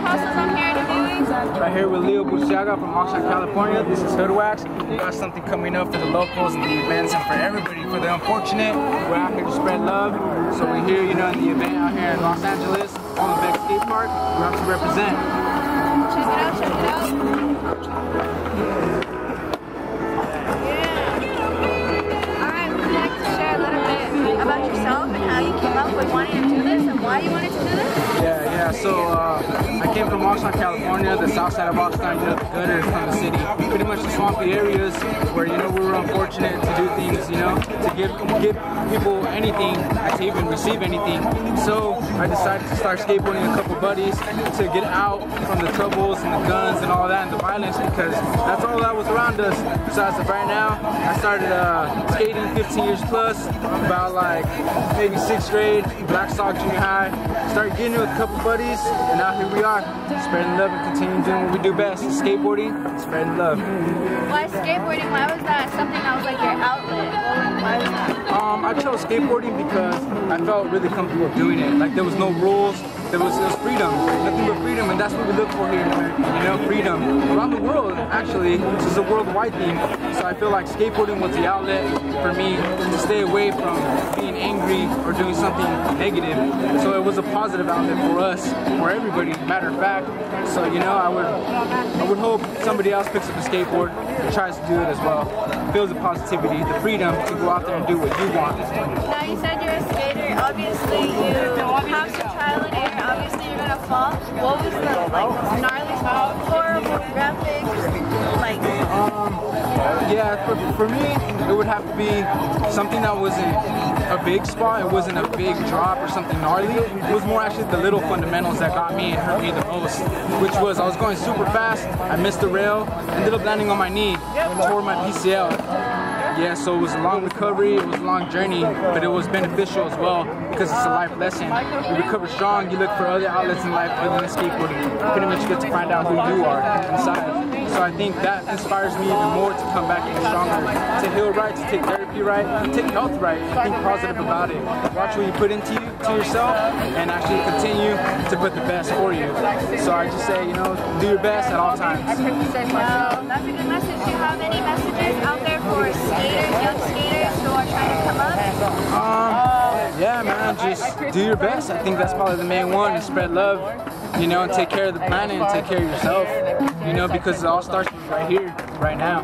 hustles I'm here interviewing? Right here with Leo Burciaga from Oxnard, California. This is Hoodwaxx. We got something coming up for the locals and the events and for everybody, for the unfortunate. We're out here to spread love. So we're here, you know, in the event out here in Los Angeles on the Beck Skate Park. We're out to represent. Check it out, check it out. Yeah. Alright, would you share a little bit about yourself and how you came up with wanting to do this and why you wanted to do this? Yeah, yeah. So uh, came from Oxnard, California, the south side of Oxnard, you know, the gutters from the city, pretty much the swampy areas where you know we were unfortunate do things, you know, to give give people anything, to even receive anything. So I decided to start skateboarding a couple buddies to get out from the troubles and the guns and all that and the violence because that's all that was around us. So as of right now, I started uh, skating 15 years plus, about like maybe sixth grade, Blackstock Junior High. Started getting it with a couple buddies, and now here we are, spreading love and continuing doing what we do best, skateboarding, spreading love. Why skateboarding? Why was that something that was like your outlet? Um, I chose skateboarding because I felt really comfortable doing it. Like there was no rules, there was, there was freedom, nothing but freedom, and that's what we look for here in America. You know, freedom around the world. Actually, this is a worldwide thing. So I feel like skateboarding was the outlet for me to stay away from being angry or doing something negative. So it was a positive outlet for us, for everybody. Matter of fact. So you know, I would, I would hope somebody else picks up a skateboard and tries to do it as well. Feels the positivity, the freedom to go out there and do what you want. Now you said you're a skater. Obviously, you have Obviously, you're gonna fall. What was the like gnarly, horrible, graphic, like? Yeah, for, for me, it would have to be something that wasn't a big spot. It wasn't a big drop or something gnarly. It was more actually the little fundamentals that got me and hurt me the most, which was I was going super fast. I missed the rail, ended up landing on my knee, and tore my PCL. Yeah, so it was a long recovery, it was a long journey, but it was beneficial as well because it's a life lesson. You recover strong, you look for other outlets in life other than skateboarding. Pretty much get to find out who you are inside. So I think that inspires me even more to come back even stronger, to heal right, to take therapy right, to take health right, think positive about it. Watch what you put into you, to yourself, and actually continue to put the best for you. So I just say, you know, do your best at all times. That's a good message. Do you have any Man, just do your best. I think that's probably the main one. And spread love, you know, and take care of the planet and take care of yourself. You know, because it all starts right here, right now.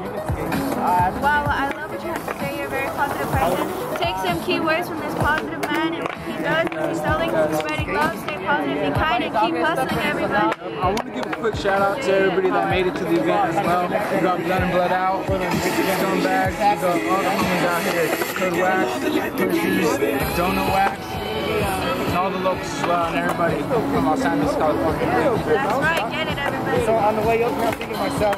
Wow, I love what you have to say. You're a very positive person. Take some key words from this positive man and what he does. He's selling, spreading love, stay positive, be kind, and keep hustling, everybody. I want to give a quick shout out to everybody that made it to the event as well. We got Blood and Blood Out, Stone Bags, we got all the homies out here. Code Wax, Pushies, Donut Wax, and all the locals as well, and everybody from Los Angeles, California. That's right, get it, everybody. So on the way up here, I'm thinking myself,